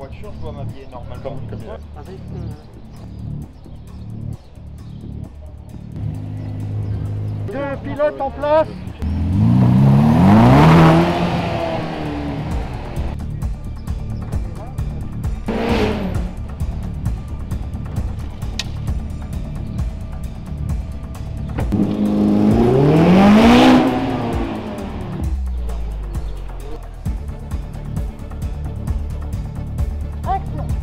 voiture, je dois m'habiller normalement. Comme ça. Avec, Deux pilotes en place Excellent.